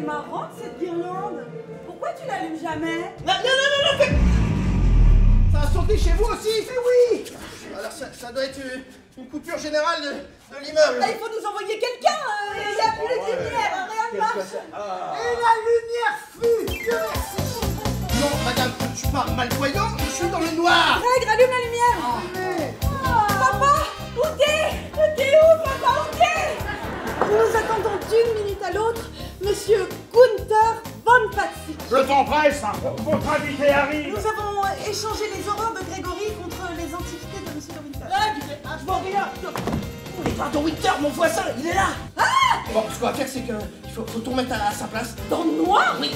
est marrante cette guirlande. Pourquoi tu l'allumes jamais? Non, non, non, non, non, fais... Ça a sauté chez vous aussi, fais oui Alors ça, ça doit être une, une coupure générale de, de l'immeuble. Là, il faut nous envoyer quelqu'un. euh, Il n'y a plus de lumière, hein, rien ne marche. Et la lumière fut. Non, madame, je suis pas malvoyant, je suis dans le noir Greg, rallume la lumière. Mais- Papa, où t'es? T'es où, papa? Où t'es? Nous attendons d'une minute à l'autre Monsieur Gunther von Patsy. Le temps presse, hein. votre invité arrive. Nous avons échangé les horreurs de Grégory contre les antiquités de Monsieur de Winter. Ah, je vois rien Mais pardon, Winter, mon voisin, il est là Bon, ce qu'on va faire, c'est que il faut, faut tout remettre à, à sa place. Dans le noir Oui